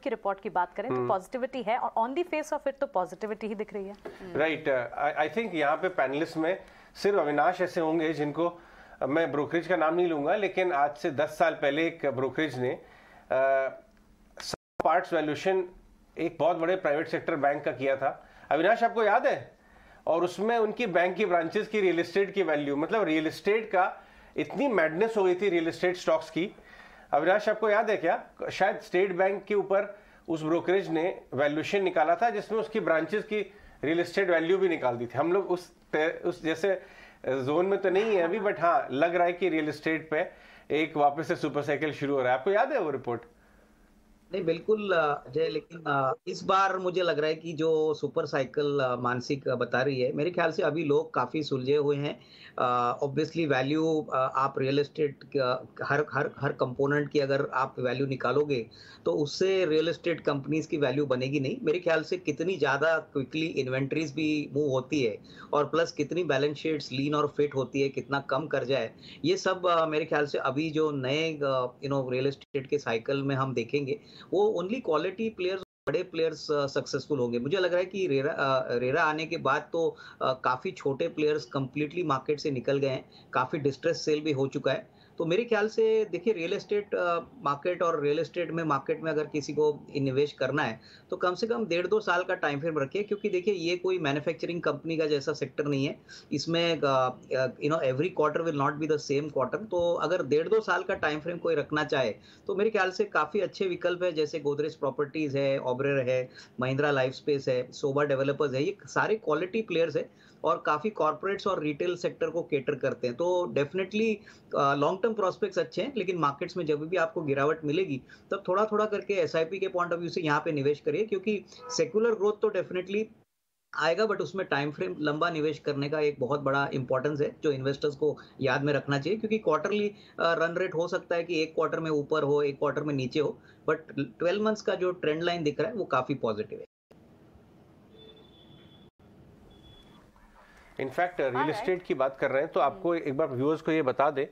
की रिपोर्ट की बात करें तो पॉजिटिविटी हम्म। है और on the face of it तो पॉजिटिविटी ही दिख रही है। राइट आई थिंक यहाँ पे पैनलिस्ट में सिर्फ़ अविनाश ऐसे होंगे जिनको मैं ब्रोकरेज का नाम नहीं लूँगा लेकिन आज से 10 साल पहले एक ब्रोकरेज ने पार्ट्स वैल्यूशन एक बहुत बड़े प्राइवेट सेक्टर बैंक का किया था। अविनाश आपको याद है? और उसमें उनकी बैंक की ब्रांचेस की रियल एस्टेट की वैल्यू मतलब रियल एस्टेट का इतनी मैडनेस हो गई थी रियल एस्टेट स्टॉक्स की अविनाश, आपको याद है क्या? शायद स्टेट बैंक के ऊपर उस ब्रोकरेज ने वैल्यूशन निकाला था, जिसमें उसकी ब्रांचेस की रियल एस्टेट वैल्यू भी निकाल दी थी। हम लोग उस उस जैसे जोन में तो नहीं है अभी, बट हाँ लग रहा है कि रियल एस्टेट पे एक वापस से सुपर साइकिल शुरू हो रहा है। आपको याद है वो रिपोर्ट? नहीं, बिल्कुल जय लेकिन इस बार मुझे लग रहा है कि जो सुपर साइकिल मानसिक बता रही है, मेरे ख्याल से अभी लोग काफ़ी सुलझे हुए हैं। ऑब्वियसली वैल्यू आप रियल एस्टेट हर हर हर कंपोनेंट की अगर आप वैल्यू निकालोगे तो उससे रियल एस्टेट कंपनीज़ की वैल्यू बनेगी नहीं। मेरे ख्याल से कितनी ज़्यादा क्विकली इन्वेंट्रीज भी मूव होती है, और प्लस कितनी बैलेंस शीट्स लीन और फिट होती है, कितना कम कर जाए, ये सब मेरे ख्याल से अभी जो नए यू नो रियल एस्टेट के साइकिल में हम देखेंगे। वो ओनली क्वालिटी प्लेयर्स बड़े प्लेयर्स सक्सेसफुल होंगे। मुझे लग रहा है कि रेरा रेरा आने के बाद तो काफ़ी छोटे प्लेयर्स कंप्लीटली मार्केट से निकल गए हैं। काफ़ी डिस्ट्रेस सेल भी हो चुका है। तो मेरे ख्याल से देखिए रियल एस्टेट मार्केट और रियल एस्टेट में मार्केट में अगर किसी को निवेश करना है तो कम से कम डेढ़ दो साल का टाइम फ्रेम रखिए, क्योंकि देखिए, ये कोई मैन्युफैक्चरिंग कंपनी का जैसा सेक्टर नहीं है। इसमें you know every quarter will not be the same quarter तो अगर डेढ़ दो साल का टाइम फ्रेम कोई रखना चाहे तो मेरे ख्याल से काफ़ी अच्छे विकल्प है, जैसे गोदरेज प्रॉपर्टीज़ है ऑबरेर है महिंद्रा लाइफ स्पेस है सोबा डेवलपर्स है, ये सारे क्वालिटी प्लेयर्स है और काफ़ी कॉर्पोरेट्स और रिटेल सेक्टर को केटर करते हैं। तो डेफिनेटली लॉन्ग टर्म प्रोस्पेक्ट्स अच्छे हैं लेकिन मार्केट्स में जब भी आपको गिरावट मिलेगी तब थोड़ा थोड़ा करके एस के पॉइंट ऑफ़ व्यू से यहाँ पे निवेश करिए क्योंकि सेक्युलर ग्रोथ तो डेफिनेटली आएगा बट उसमें टाइम फ्रेम लंबा निवेश करने का एक बहुत बड़ा इंपॉर्टेंस है जो इन्वेस्टर्स को याद में रखना चाहिए क्योंकि क्वार्टरली रन रेट हो सकता है कि एक क्वार्टर में ऊपर हो एक क्वार्टर में नीचे हो बट ट्वेल्व मंथ्स का जो ट्रेंड लाइन दिख रहा है वो काफ़ी पॉजिटिव है। इनफैक्ट रियल एस्टेट की बात कर रहे हैं तो आपको एक बार व्यूअर्स को ये बता दें